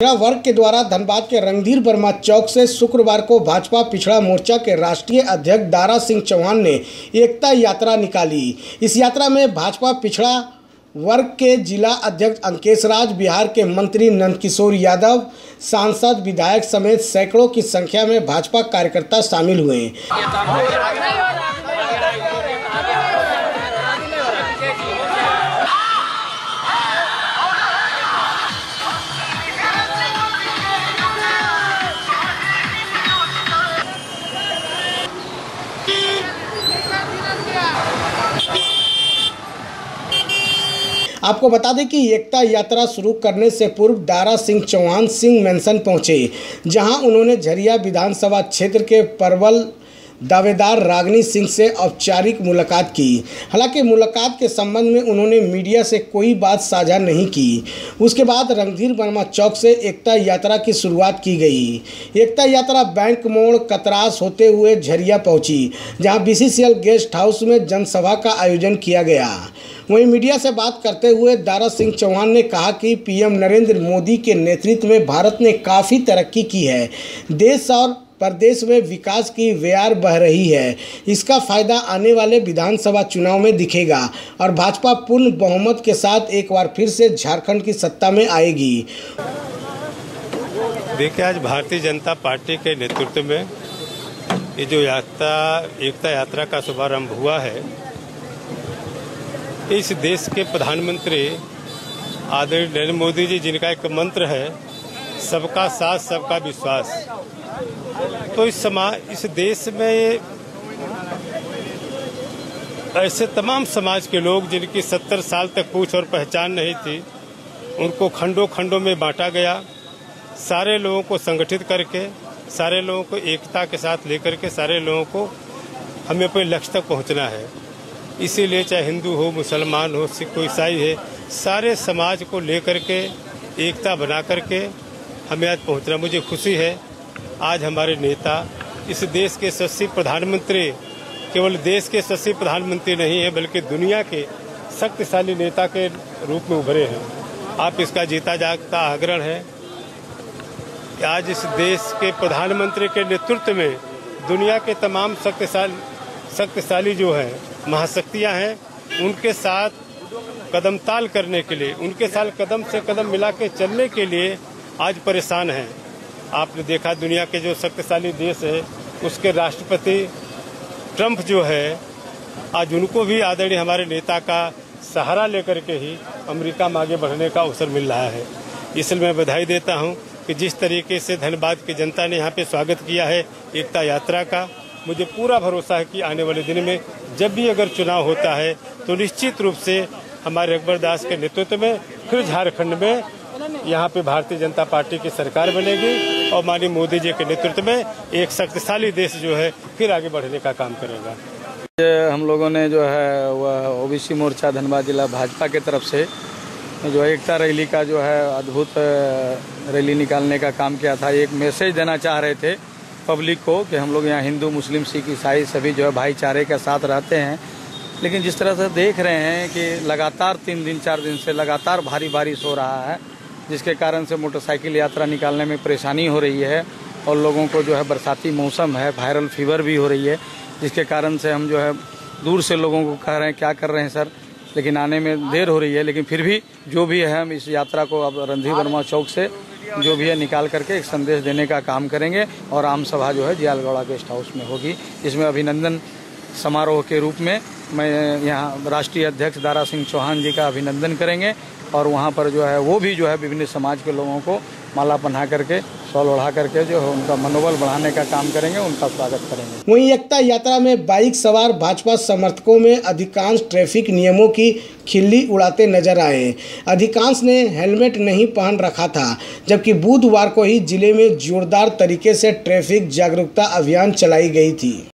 पिछड़ा वर्ग के द्वारा धनबाद के रणधीर वर्मा चौक से शुक्रवार को भाजपा पिछड़ा मोर्चा के राष्ट्रीय अध्यक्ष दारा सिंह चौहान ने एकता यात्रा निकाली। इस यात्रा में भाजपा पिछड़ा वर्ग के जिला अध्यक्ष अंकेश राज, बिहार के मंत्री नंदकिशोर यादव, सांसद, विधायक समेत सैकड़ों की संख्या में भाजपा कार्यकर्ता शामिल हुए। आपको बता दें कि एकता यात्रा शुरू करने से पूर्व दारा सिंह चौहान सिंह मेंशन पहुँचे, जहाँ उन्होंने झरिया विधानसभा क्षेत्र के परवल दावेदार रागनी सिंह से औपचारिक मुलाकात की। हालाँकि मुलाकात के संबंध में उन्होंने मीडिया से कोई बात साझा नहीं की। उसके बाद रणधीर वर्मा चौक से एकता यात्रा की शुरुआत की गई। एकता यात्रा बैंक मोड़ कतरास होते हुए झरिया पहुँची, जहाँ बीसीसीएल गेस्ट हाउस में जनसभा का आयोजन किया गया। वहीं मीडिया से बात करते हुए दारा सिंह चौहान ने कहा कि पीएम नरेंद्र मोदी के नेतृत्व में भारत ने काफ़ी तरक्की की है। देश और प्रदेश में विकास की व्यार बह रही है। इसका फ़ायदा आने वाले विधानसभा चुनाव में दिखेगा और भाजपा पूर्ण बहुमत के साथ एक बार फिर से झारखंड की सत्ता में आएगी। देखिए, आज भारतीय जनता पार्टी के नेतृत्व में ये जो यात्रा, एकता यात्रा का शुभारंभ हुआ है इस देश के प्रधानमंत्री आदरणीय नरेंद्र मोदी जी, जिनका एक मंत्र है, सबका साथ, सबका विश्वास। तो इस समाज इस देश में ऐसे तमाम समाज के लोग, जिनकी सत्तर साल तक पूछ और पहचान नहीं थी, उनको खंडों खंडों में बांटा गया। सारे लोगों को संगठित करके, सारे लोगों को एकता के साथ लेकर के, सारे लोगों को हमें अपने लक्ष्य तक पहुँचना है। इसीलिए चाहे हिंदू हो, मुसलमान हो, सिख हो ईसाई है, सारे समाज को लेकर के, एकता बना करके हमें आज पहुँचना मुझे खुशी है। आज हमारे नेता, इस देश के यशस्वी प्रधानमंत्री, केवल देश के यशस्वी प्रधानमंत्री नहीं है, बल्कि दुनिया के शक्तिशाली नेता के रूप में उभरे हैं। आप इसका जीता जागता आग्रह है आज इस देश के प्रधानमंत्री के नेतृत्व में दुनिया के तमाम शक्तिशाली शक्तिशाली जो है, महाशक्तियाँ हैं, उनके साथ कदम ताल करने के लिए, उनके साथ कदम से कदम मिला के चलने के लिए आज परेशान हैं। आपने देखा दुनिया के जो शक्तिशाली देश है, उसके राष्ट्रपति ट्रंप जो है, आज उनको भी आदरणीय हमारे नेता का सहारा लेकर के ही अमेरिका में आगे बढ़ने का अवसर मिल रहा है। इसलिए मैं बधाई देता हूँ कि जिस तरीके से धनबाद की जनता ने यहाँ पे स्वागत किया है, एकता यात्रा का मुझे पूरा भरोसा है कि आने वाले दिन में जब भी अगर चुनाव होता है तो निश्चित रूप से हमारे अकबर दास के नेतृत्व में, फिर झारखंड में यहाँ पे भारतीय जनता पार्टी की सरकार बनेगी और माननीय मोदी जी के नेतृत्व में एक शक्तिशाली देश जो है, फिर आगे बढ़ने का काम करेगा। हम लोगों ने जो है, वह ओबीसी मोर्चा धनबाद जिला भाजपा के तरफ़ से जो एकता रैली का जो है, अद्भुत रैली निकालने का काम किया था। एक मैसेज देना चाह रहे थे पब्लिक को कि हम लोग यहाँ हिंदू मुस्लिम सिख ईसाई सभी जो है भाईचारे के साथ रहते हैं। लेकिन जिस तरह से देख रहे हैं कि लगातार तीन दिन चार दिन से लगातार भारी बारिश हो रहा है जिसके कारण से मोटरसाइकिल यात्रा निकालने में परेशानी हो रही है और लोगों को जो है बरसाती मौसम है वायरल फीवर भी हो रही है जिसके कारण से हम जो है दूर से लोगों को कह रहे हैं क्या कर रहे हैं सर? लेकिन आने में देर हो रही है लेकिन फिर भी जो भी है हम इस यात्रा को अब रणधीर वर्मा चौक से जो भी है निकाल करके एक संदेश देने का काम करेंगे और आम सभा जो है जियालगौड़ा गेस्ट हाउस में होगी। इसमें अभिनंदन समारोह के रूप में मैं यहाँ राष्ट्रीय अध्यक्ष दारा सिंह चौहान जी का अभिनंदन करेंगे और वहाँ पर जो है, वो भी जो है विभिन्न समाज के लोगों को माला पहना करके, शॉल ओढ़ा करके जो है उनका मनोबल बढ़ाने का काम करेंगे, उनका स्वागत करेंगे। वहीं एकता यात्रा में बाइक सवार भाजपा समर्थकों में अधिकांश ट्रैफ़िक नियमों की खिल्ली उड़ाते नज़र आए। अधिकांश ने हेलमेट नहीं पहन रखा था, जबकि बुधवार को ही ज़िले में जोरदार तरीके से ट्रैफ़िक जागरूकता अभियान चलाई गई थी।